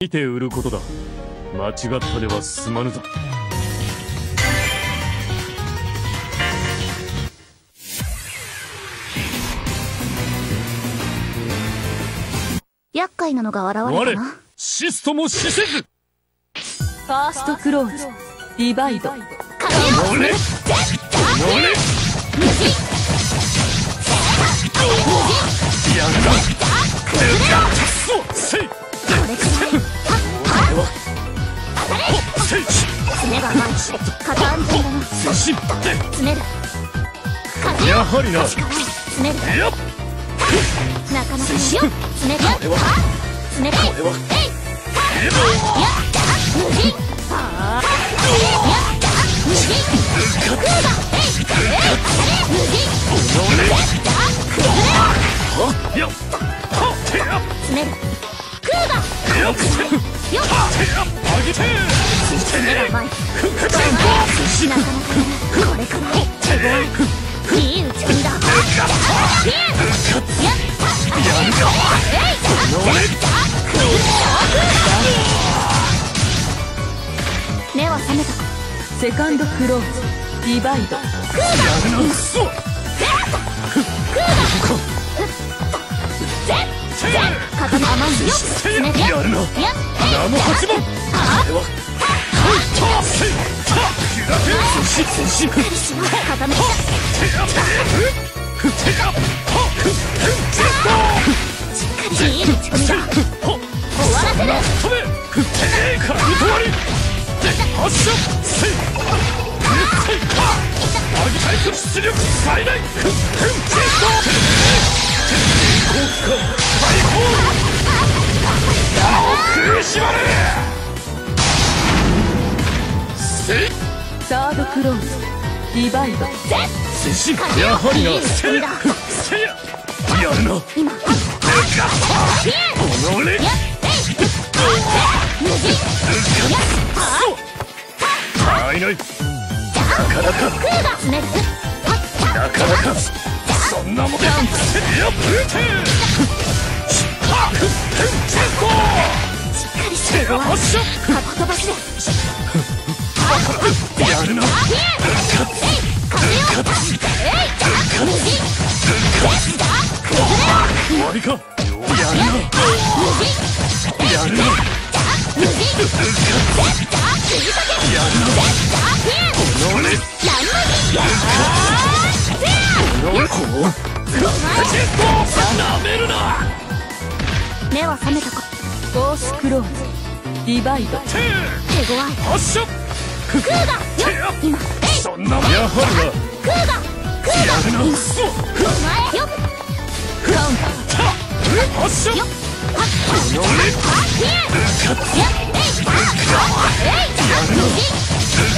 見て売ることだ。間違ったでは済まぬぞ。厄介なのが現れ我たな。シストも死せず。ファーストクローズディバイド。やるな。そうせいこれくらい爪が甘いし肩安全だなせし詰める風やはりな力詰めるなかなかによ詰める詰めるこれはえいやった無人はあやった無人クーガえいえい無人やった崩れろはっや詰めるクーガやっや爪が甘いな。らいいい打ち込みだピエンやったやる目は覚めたかセカンドクローズ。ディバイド。やるなそうせい肩の甘いよせいこれははいとせいた開けせしせしっしまう固めたてやふてやはふしっかり。いい打ち込みだほ終わらせる止めふてか断りで発射せいせいかアギタイク出力最大ふふてと高架最高矢を食いしばれせいサードクローズディバインえい風よえい無人終わりかやるなやるな無人やるなピエンおのれランおのれこうなめるな。目は覚めたか。フォースクローズ。ディバイドて手強い発射クーガてや今えいそんなもん。やはりクーガクーガっ。は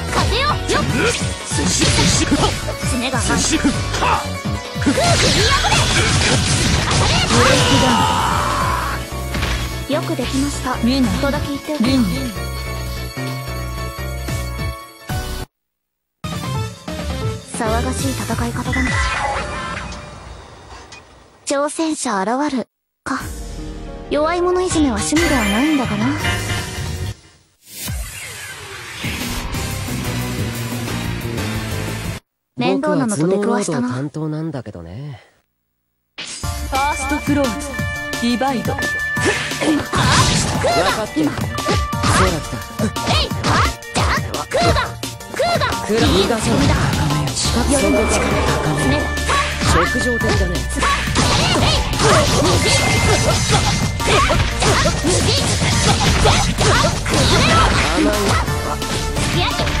よくできました。みんとだけ言っておくみん騒がしい戦い方だな挑戦者現るか弱い者いじめは趣味ではないんだかなゃあ風よ飛ばして詰めるやっはっはっえいクーガほふれ詰めるはっ詰めはっえい無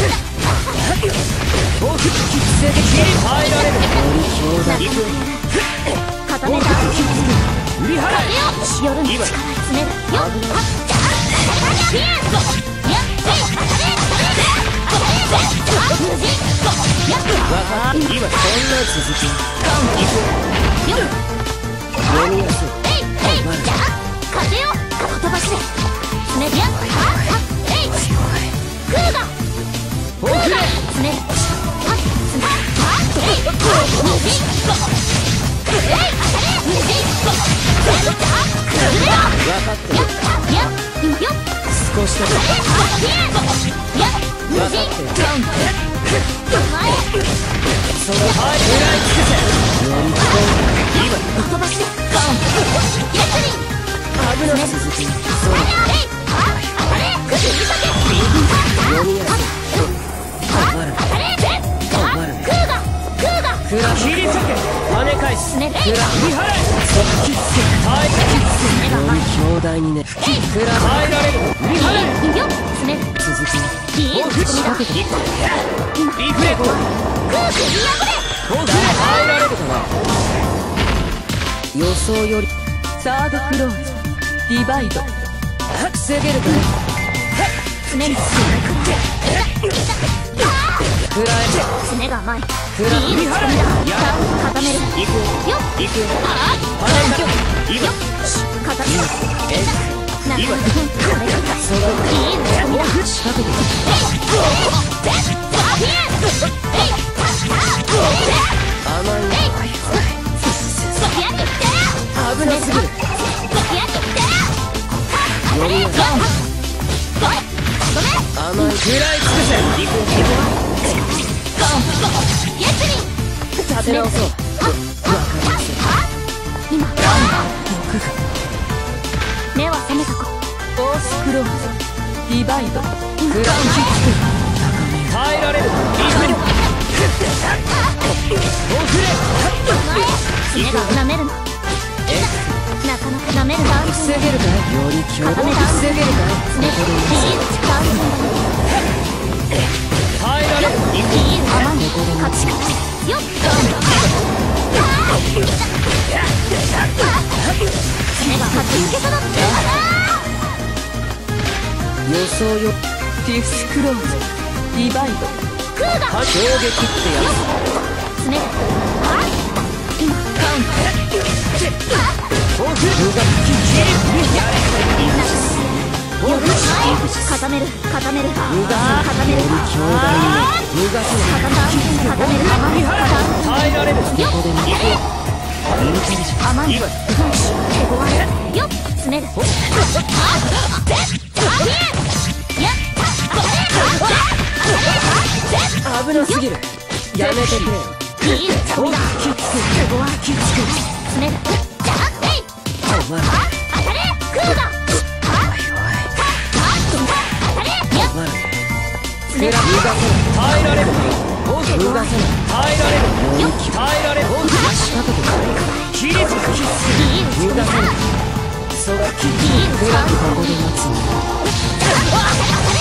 お前そのはい食らい尽くせより飛ばしてガンやつに危な続きそうえいあ当たれくじりかけ読みやすい Yeah. あ当たれぜあクーガクーガクラ切り裂け跳ね返すすねえい振り払え耐えすねが前強大にねクラ耐えられる。振り払えいいよすね続きいいつみだクーリフレクト首破れほふれ耐えられる予想よりサードクローズディバイド。防げるかすねにくらえすねが固める行くよっ行くあ跳ね返今固めるなかなかこれがい。いつみだ仕掛けて甘い。ね危なすぎる読みやすい甘い。食らい尽くせ行く立て直そうわかりやすい目は覚めた子フォースクローズ。ディバイド。クラ耐えられる。リフレクトほふれ爪が舐める。のなかなか舐める。な防げる。かより強大に防げる。かい爪いい力耐えられる。いい甘に勝ちよ想よフィフスクローズディバイドクーガ衝撃ってや爪固める。固める。固める。つより強大にね逃がすな固める。甘い耐えられるよっインテリジェン甘い手ごわいよっ詰めるあっぜあピエンやっ危なすぎるやめてくれよいいつかみだ手ごわい詰めるじゃあえいお前あ当たれクーガ詰める逃が耐えられる耐えられる耐えられる仕掛けて切り裂くいい逃がせないそがきいいクラここで待つんだ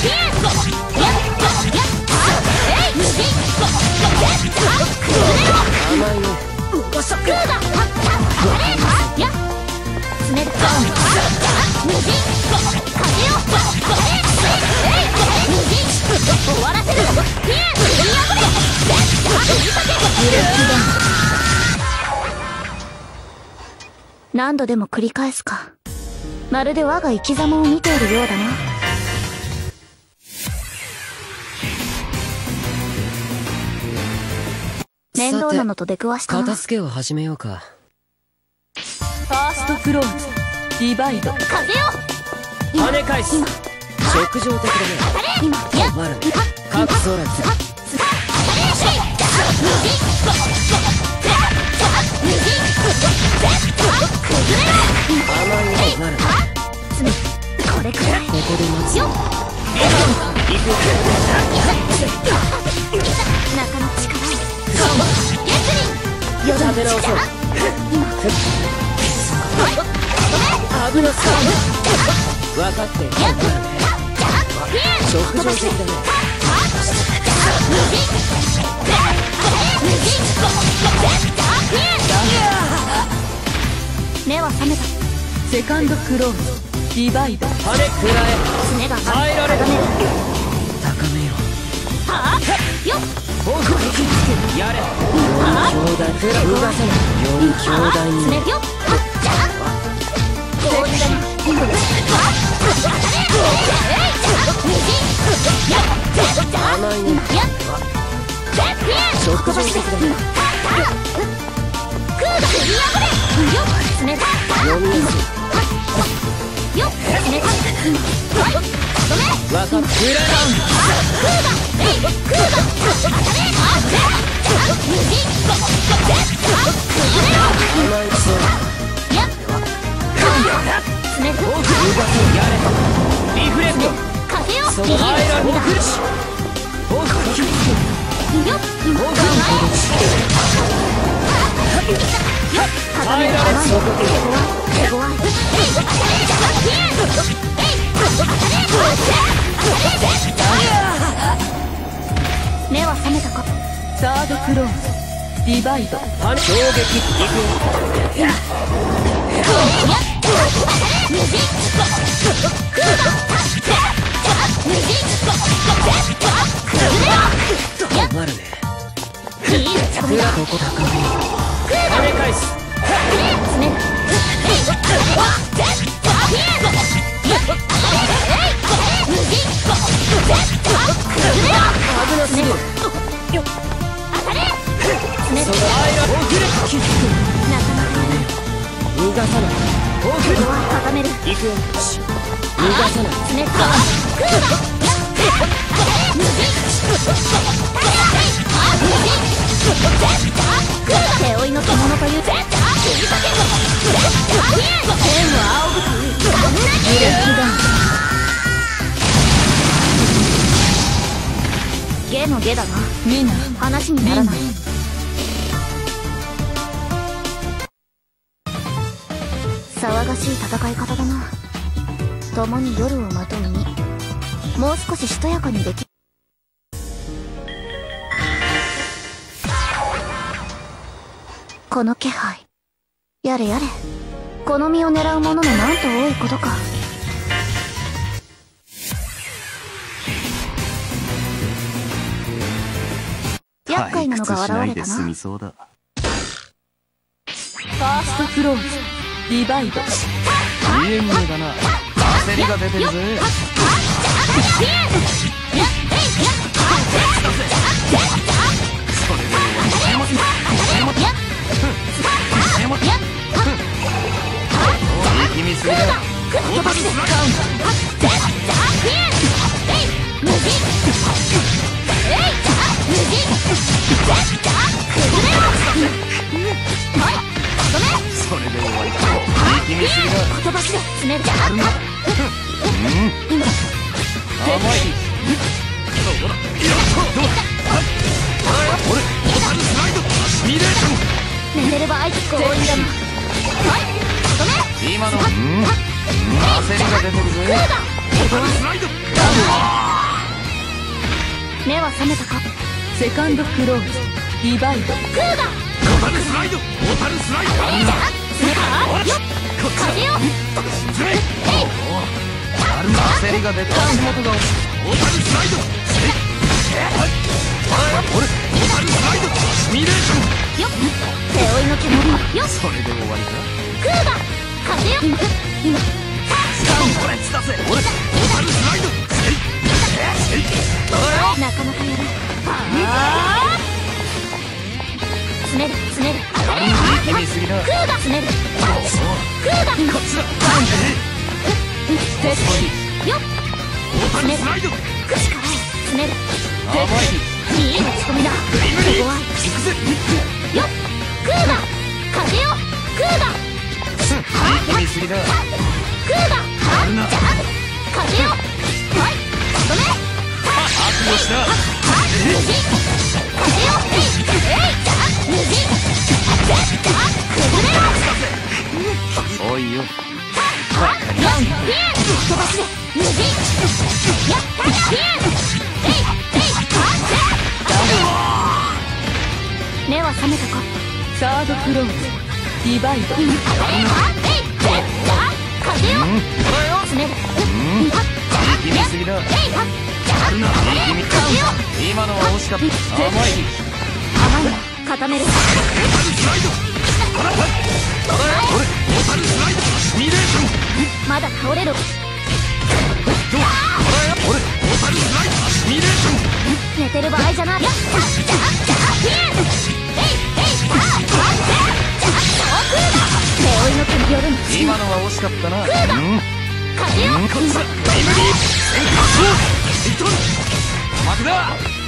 ピエンやっやっあえい無事やっあくれろ甘いねクーガあ当たれやっ詰める終わらせる。ピエン振り破れ絶対振りかけ何度でも繰り返すか。まるで我が生き様を見ているようだな。面倒なのと出くわしたな。片付けを始めようか。ファーストクローズディバイド。風よ。跳ね返す直情的だね今やっお前らはっ各空ず当たれし無事無事絶対崩れろ甘いねお前らはつめこれくらいここで待つよっ行くなかなか力をゲスリンよだ立て直そう今危なすぎる。分かってる直情的だね目は覚めたセカンドクローズディバイド羽食らえ爪が耐えられる高める高めよはあよっ僕はあ兄弟逃がさないより兄弟に爪よっはっじゃあこういうだないじゃあ右やっじゃあじゃあ甘いねやっぜっぴん直情的だねクーが振り破れよっ爪よっはっじゃあ右ぜあ崩れろ甘い癖やっ爪だ逃がせやれリフレクト。よ目は覚めたかサードクローズディバイド羽衝撃いくよ困るね。くらここ高めよ跳ね。返す危なすぎるその間をくれ逃がさない僕行くよ逃がさない手負いの獣という剣は仰ぐといいゲのゲだなミナ話にならない騒がしい戦い方だな。共に夜をまとうに。もう少ししとやかにでき。この気配。やれやれ。この身を狙う者のなんと多いことか。厄介なのが現れたな。そうだ。ファーストクローズディバイドいい夢だな？焦りが出てるぜ。力みすぎだそれいい止め今のうん焦りが出てる。ぜトータルスライド目は覚めたかセカンドクローズディバイドクーガトータルスライドトータルスライドえいじゃんなかなかやる詰める詰める。力みすぎだクーガ詰める。クーガこっちだよイド口から詰める。甘いいい持ち込みだグリグリ怖い行くぜよっクーガ風よクーガ力みすぎだクーガはじゃあ風よはい止め覚悟しな無事風よえい今のは惜しかった甘決めすぎだえいはっ風よ今のは惜しかった甘い甘いの固める。まだ倒れる寝てる場合じゃない。やっえいえい背負いの首夜の今のは惜しかったな風よ幕だ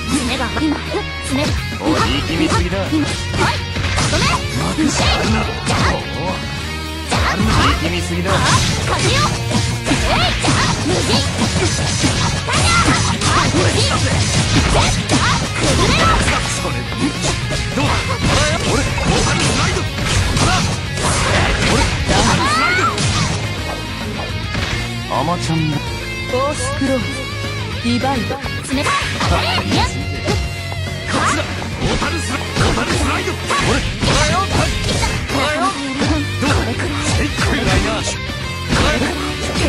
爪が今爪がおいい決めすぎだはい止めえいじゃあいい決めすぎだ。風よえいじゃあ無人タイヤー無人絶対崩れろそれどうだ俺モータルスライドアマちゃんだフォースクローディバイド冷たいやっ。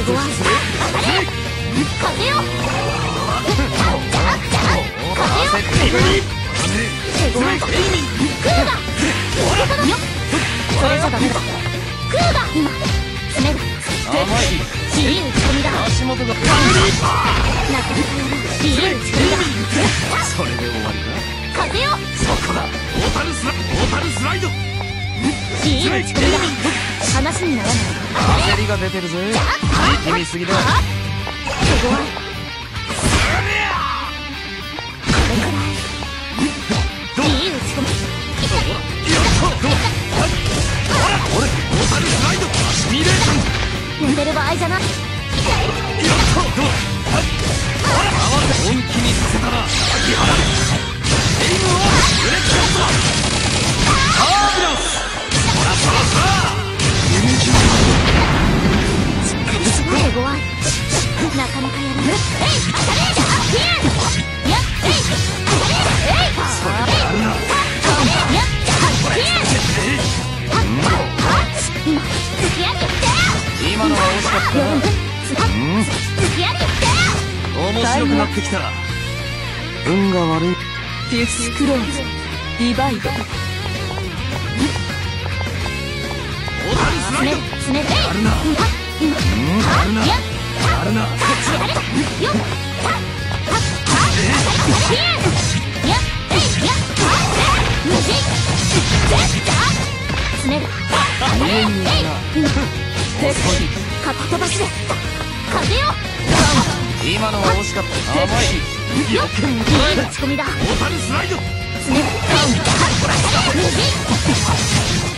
手強い当たれ風よ風よ手強いクーガよそれじゃダメだ。クーガ今詰める甘いいい打ち込みだ足元がなかなかいい打ち込みだそれで終わりだ風よそこだモータルスライド。いい打ち込みだ話にならない。焦りが出てるぜ。いい決めすぎだ手強いこれくらいいい打ち込み俺モータルスライドシミュレーション寝てる場合じゃない本気にさせたな手強いなかなかやられじゃあピンやっえい。当た。れえいはっえいやっじゃあピンはっはっ今付き合いって今のは惜しかな付き合いって面白くなってきた。運が悪いフィスクローズディバイドモータルスライド詰める詰めるえいはっ今はっやっあるな当たれよっはっはっは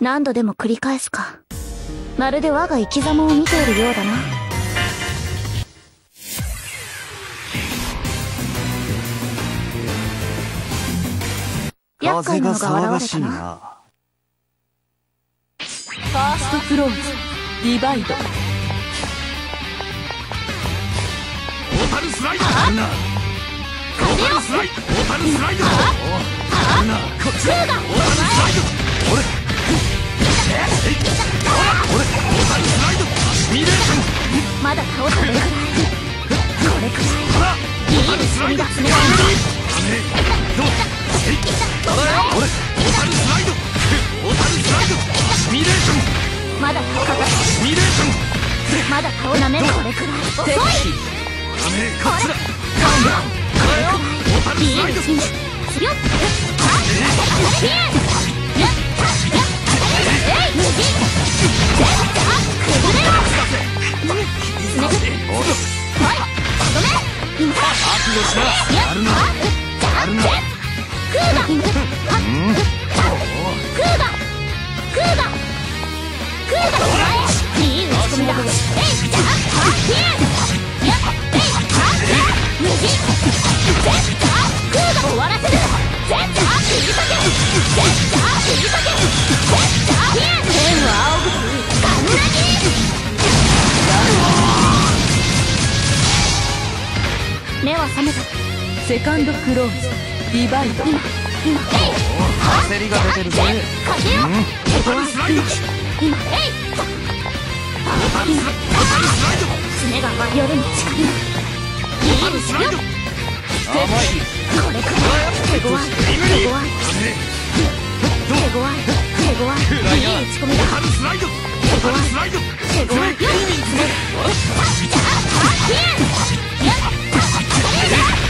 何度でも繰り返すか。まるで我が生き様を見ているようだな。しで風よ今のは惜しかった甘いよっいい打ち込みだモータルスライド詰める無人無人絶対崩れろえいいい決めすぎ空だが幕し行くぜいい決めすぎだモータルスライド無人無人絶対天は仰ぐブレイクダウン何度でも繰り返すかまるで我が生き様を見てい目は覚めた。セカンドクローズ。ディバイドモータルスライドあるなモータルスライドモータルスライドあるなこっちだモータルスライド俺えい俺モータルスライドシミュレーションまだ倒れくらいこれくらいほらいい打ち込みだ冷たいどうえい俺モータルスライドモータンスライド打ち込み強っはっピンやっやっえい無人絶対崩れろ冷たいはい止め今覚悟しなやっはっじゃあってクーガはっクーガクーガクーガいい打ち込みだえいじゃあはっピンやっめたセカンドクローズリバイド今今えい焦りが出てるぜ風よポータルスライド今えいポータルスライドポータルスライド爪が夜に近いいいですよ甘いこれから手強い手強い手強い手強いいい打ち込みだポータルスライドポータルスライド手強いよ爪風よ爪はいごめんまくし立てるな風よじゃあや風よポータルスライド俺ポータルスライドシミュレーション寝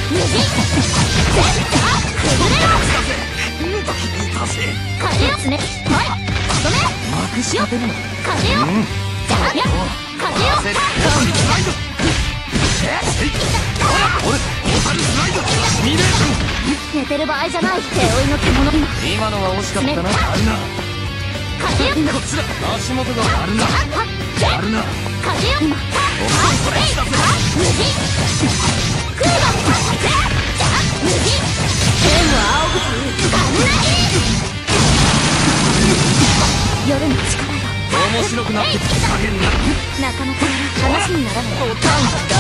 てる場合じゃない手負いの獣今今のは惜しかったなあるな風よこっちだ足元があるなあるな風よ今はいえい無事あ無事天は青くガンナギ夜の力よ面白くなってきた加減ななかなか話に。ならないボタンだ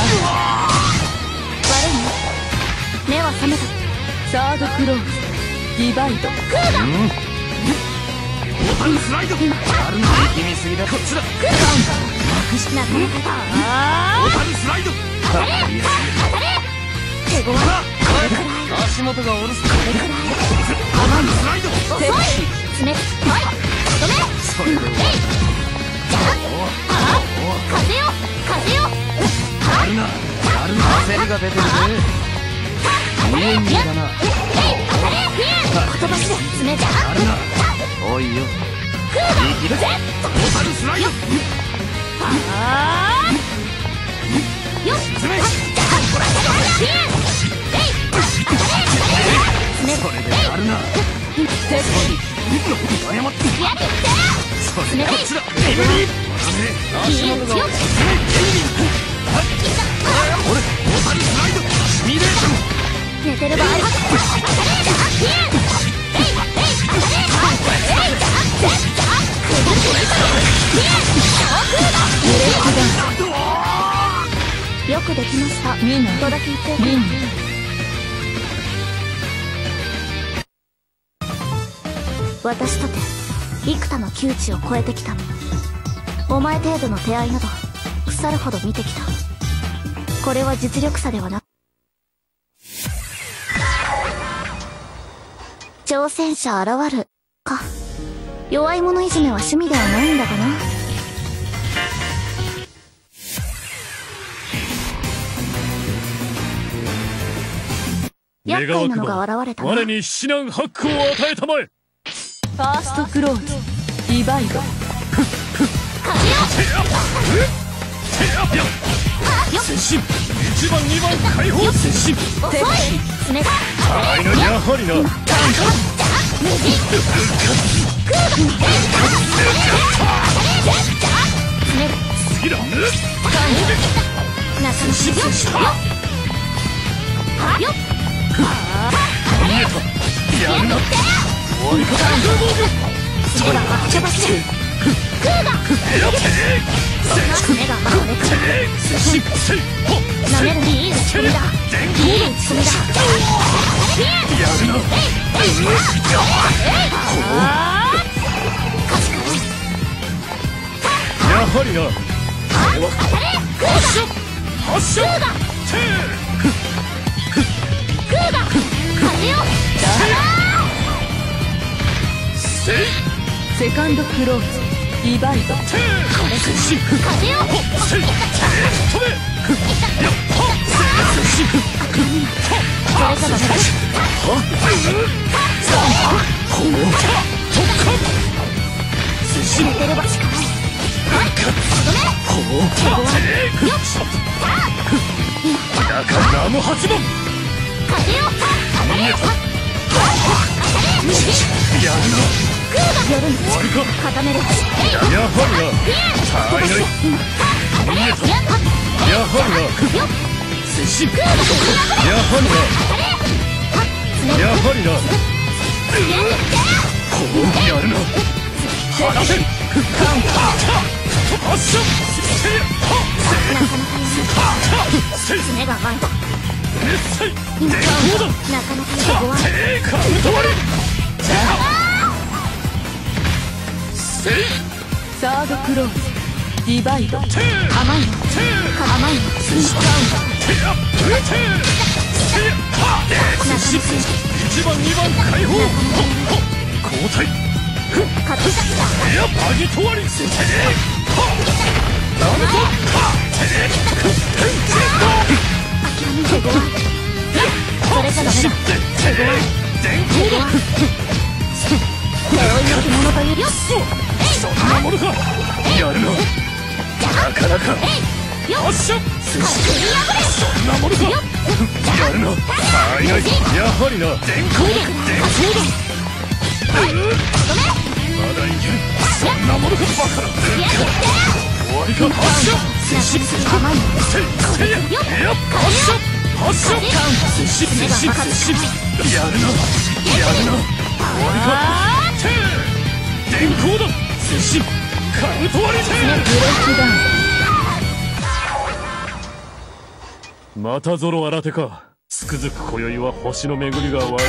悪いね目は覚めたサードクローズリバイド空がポータルスライドあるな力みすぎだこっちだなかなかポータルスライド当たれ当たれ手強い足元がおるすポータルスライドああ風よしで爪じゃあるなおいよ空が力だぜポータルスライドあー。よっ。れそれであるな。爪謝ってやりってそれでこっちだエブリーいいよよっ俺ポータルスライドシミュレーション寝て。る場合は当た私とて幾多の窮地を超えてきたお前程度の手合いなど腐るほど見てきた。これは実力差ではなく挑戦者現るか。弱い者いじめは趣味ではないんだがな。厄介なのが現れたな。我に指南ハックを与えたまえファーストクローズリバイド風よ接近1番2番解放接近遅い爪があいのやはりな無事空が爪が次だ中野しよっはよっ終わりか爪がバッチャバチャ空が爪がバカでくる接近せいほ舐めるいい打ち込みだ電いい打ち込みだピエンやはりな発射。空が風よセカンドクローズリバイドて接近風よせいて飛べやっは接近それじゃダメだからラム八番風よ当たれ当たれ無事やるなやはりな。ピエンたいな。い当たれやっやはりな。よっ接近空が振り破れやはり当たれはっな。やはりな。ピエンってこうやるな。離せ発射せいはせい爪が甘い熱祭今電光だな。かな。か手強いえーカウント割りせいサードクローズディバイド甘い甘いスイッチてやててせいはなかなか一番二番解放交代いやバギトワリせてはなるぞはてくってん手強いそれじゃダメだ電光だ手負いのというよっそんなものかやるななかなかえいよっ発射勝手に破れそんなものかやるなやるなものかバカな終わりか発射接触甘いのせいせいやるなやるな。電光だ。接触カウント割りてーブレイクダウンまたゾロ新手かつくづく今宵は星の巡りが悪いのだ。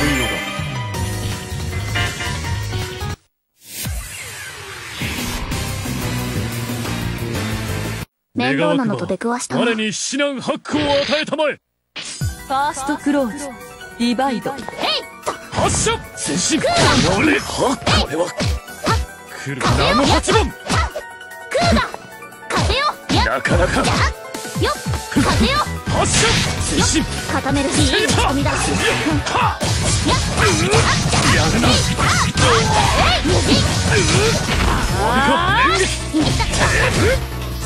面倒なのと出くわしたわ我に至難ハックを与えたまえ。ファーストクローズ。ディバイド発射接触俺はこれは。来るナム八番！クーガ風よやなか？なか？よっ風よ発射接触固めるいい打ち込みだはややるな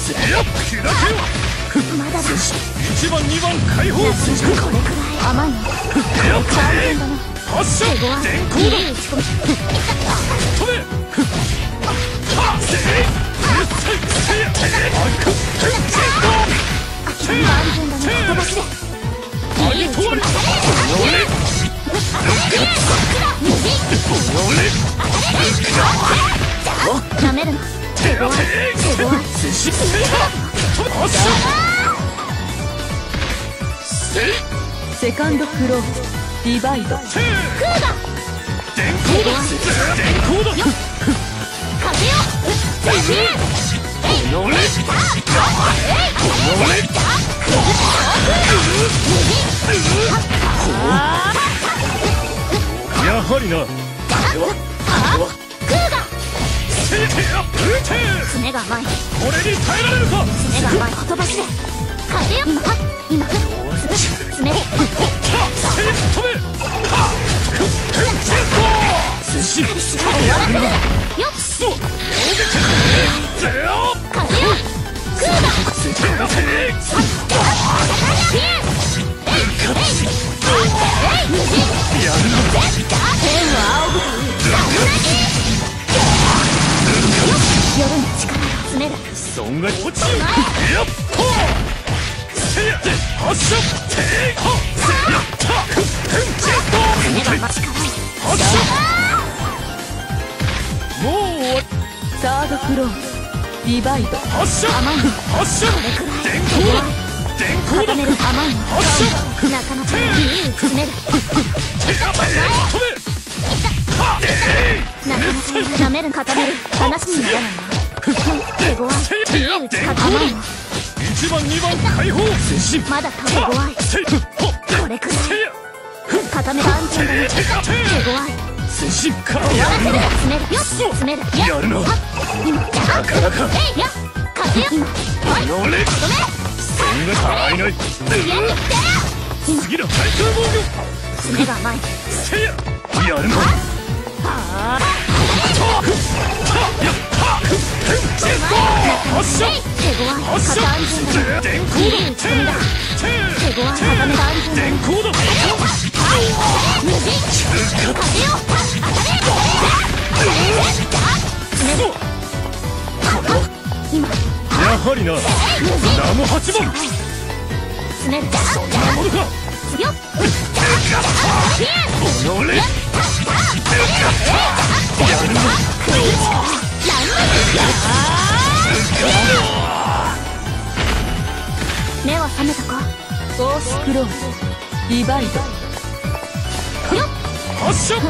せや砕けよまだだ一番二番解放これくらい甘いのセカンドクローズディバイド。電光だ。電光だ。風よ俺やはり。なせいやて爪が。甘いこれに耐えられるか爪が。甘い飛ばしで風よ今今爪はせい飛べはくってんせいせし終わらせるよっそうぜよ風よクー。ガせいせいやるな夜の力が集める損害落ちるやっサードクローディバイド発射甘い。の発射これくらい電光だ電光だ固める。甘いの発射なかなかいい詰める。手が飛べはえなかなかなめる。固める。話にならないな手強いいい打ち方甘いのい一番二番解放接進まだ手強いせいほこれくらいせやるやるな詰めるよ詰めるややるなは今なかなかえいや風よ今はい乗れ止めそんな足りない次に来て次の対空防爪が甘い御せややるな発射はりな。ナム八番そんなものか。よっ目は覚めたか？フォースクローズディバイドよっ。発射よっ。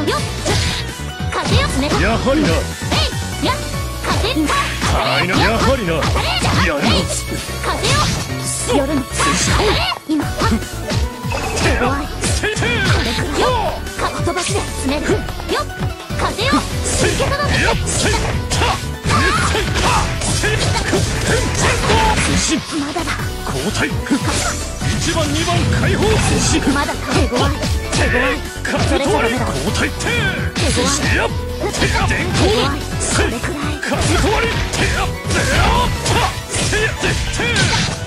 風よねやはりな。えいや風た。はいなやはりな。風やるの風よ詰めるよっ風よ受け止めやっせいたせいたせいた進まだだ交代一番二番解放進まだ手強い手強い風止まり交代て手強いせやてや電光だせい風止まりてやてやたせやてて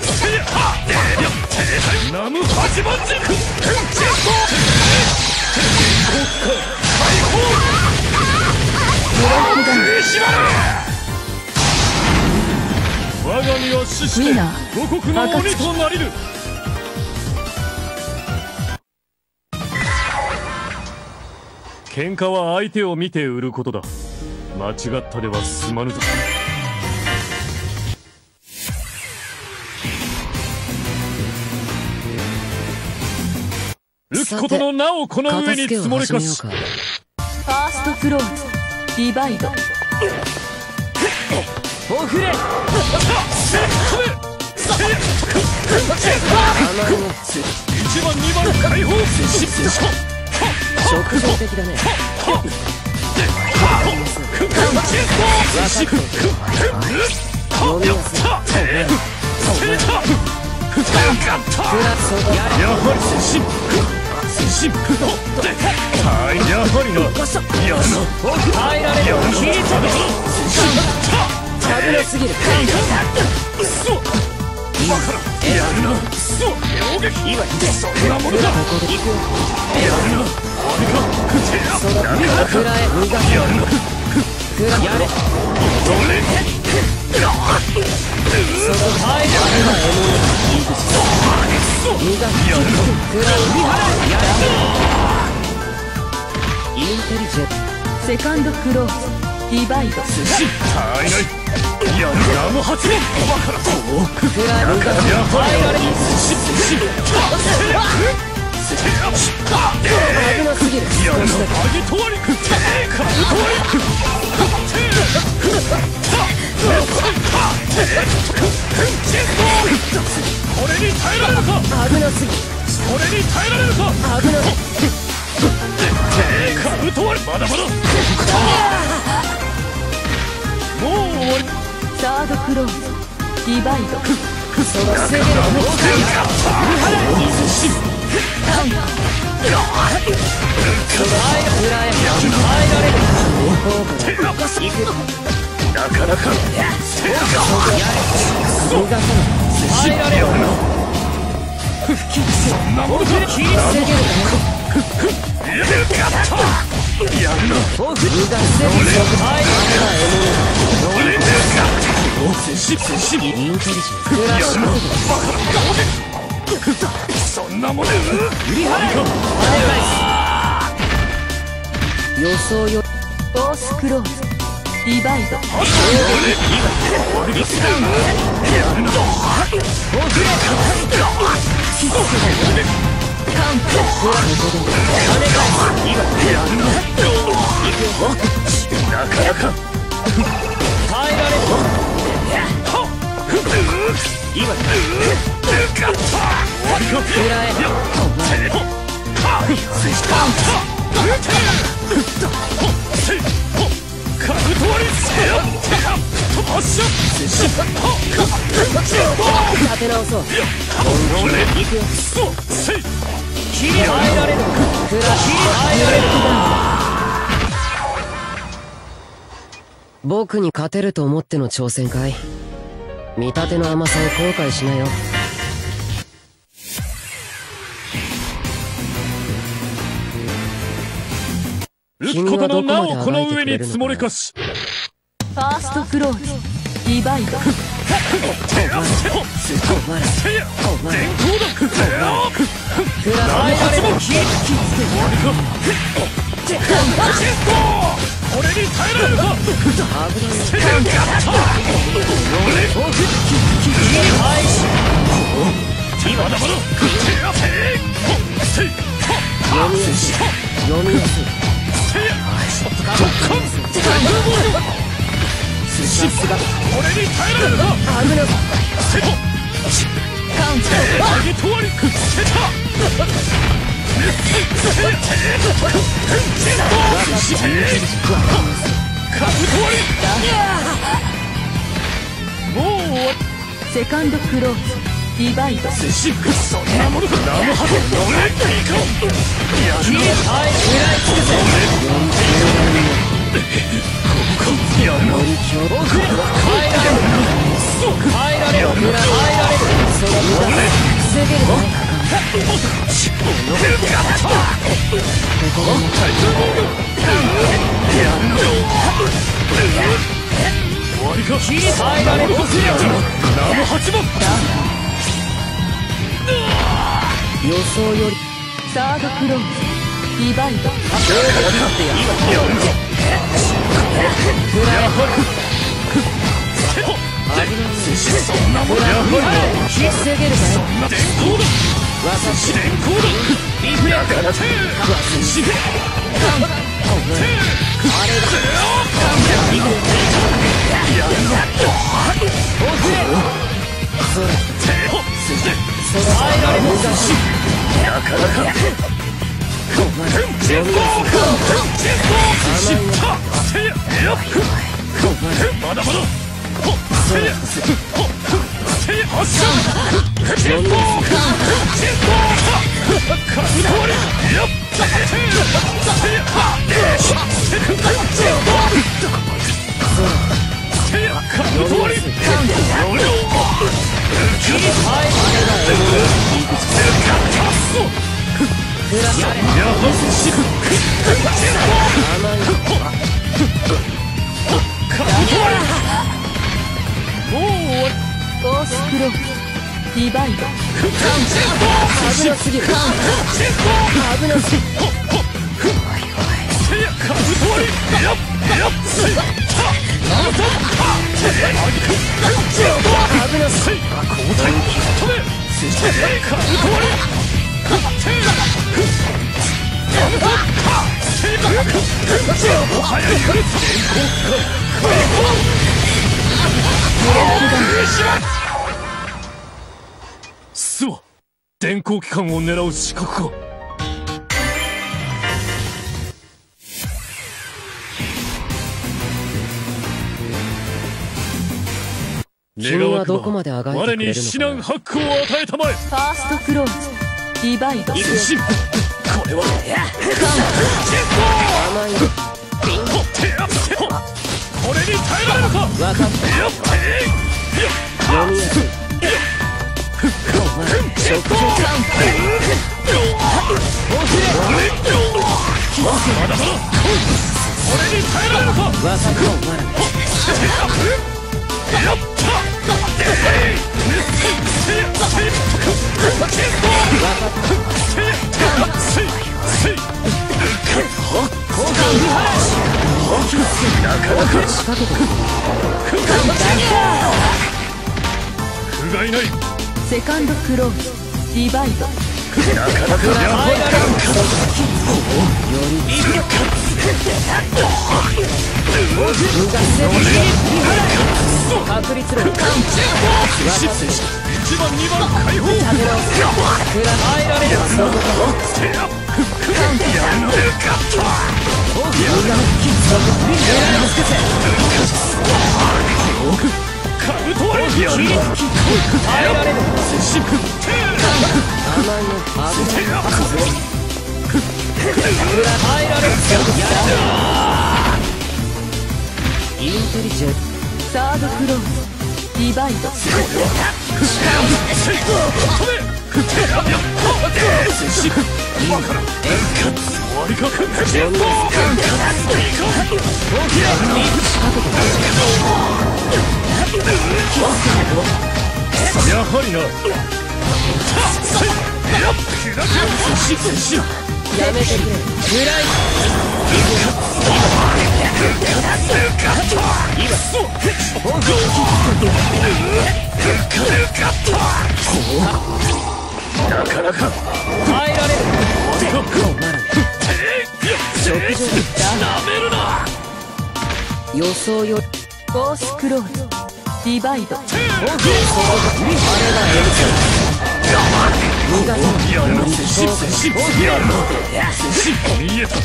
せやてやてナム八番軸天地と解放食いしばれ我が身は死してウィナー五国の鬼となりる喧嘩は相手を見て売ることだ間違ったでは済まぬぞ打つことのなおこの上に積もれかしファーストクローズディバイドほふれ。一番二番解放食上的だね。読みやすいやはり接近接近はいやはりなやるな耐えられるやるな切り飛び危なすぎるくそ今からやるなくそ攻撃今そんなもの。だここで行くよやるな俺が手育なかなかてくらえ磨けやるなくらやれ俺耐えられる磨けやるなくらえやれインテリジェントセカンドクローズディバイド接近体内やるなも発言バカだとくらえ磨けやは耐えられるり接近危なすぎるやるな少しだ揚げとわりかぶとわりこれに耐えられるか危なすぎこれに耐えられるか危なかぶとわりまだまだもう終わり。サードクローズディバイドその制限をくらえ耐えられるホームだなかな。か磨かな。い耐えられるそんな。ものか制限だねやるな。ホーム磨せる耐えられる接し接しインテリジェンスクラッシュそんな。もので予想よフォースクローズディバイドな僕に勝てると思っての挑戦かい？見立ての甘さを後悔しなよ。打つことのなおこの上に積もれかし。ファーストクローズディバイド手やせとお前ら手やお前ら電光だ手やくら耐えられるこれに耐えられるか危ない手やガッ。タ俺切り返し手まだまだ読みやすいセカンドクローズディバイド接しそんなものだナムハト乗れ行こうやるのはい予想よりサードクローズディバイドなものやかなか。なディバイド危なすぎる危なすぎるせやかぶとわりやっやっせや危なすぎる。交代止めせやかぶとわり早い許すそう電光機関を狙う資格か君はどこまであがいてく我にれる指のか南ハックを与えたまえ。ファーストクローズディバイド。これは。甘いよこれに耐えられるか。分かっ。たやっ。て読みやすいお前食事まだまだこれに耐えられるか分かっ。たお前セカンドクローズディバイドかなかやばい確率論一番二番解放入られるカブトワリやるの入られるインテリジェンサードクローディバイドやはりな。やめてくれ。フライなかなか耐えられ。る困る食事なめるな予想よりフォースクローズディバイドあれ。が M 苦手やるな接し接しやるな接し見えた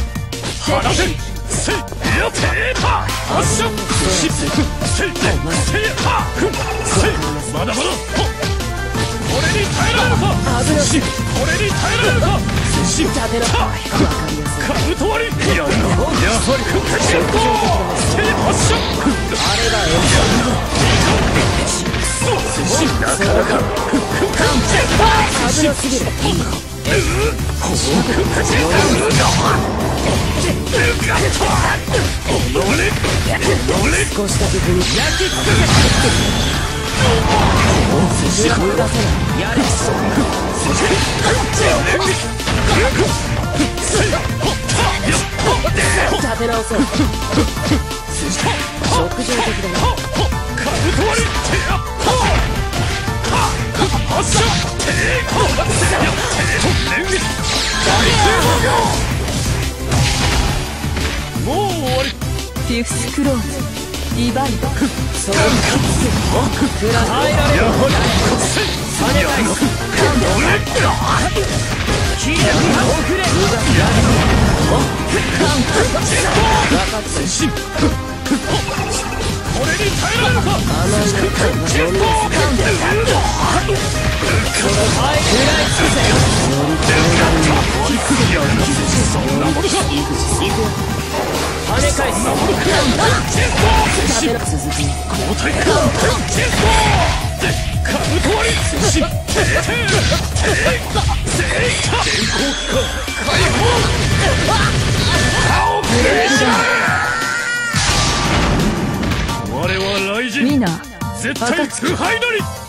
放てせいやペーパー発射せいせいせいはせいまだまだこれに耐えられるか接しこれに耐えられるか接してろはわかりやすいカブト割りやるなが M 接しなかなか危すぎる少しだけ踏み焼き付け逃がさないやれ立て直そう。食上的だなフィフ。スクローズディバイドそれに食ら耐えられるやはり。跳ね返すキーだ遅れ逃がすや分かってるしこれに耐えられるか甘いなよりはい食らいつくぜよりそんなものか跳ね返すし続き交代かカブト割りし我は雷神ミナ。絶対崇拝なり。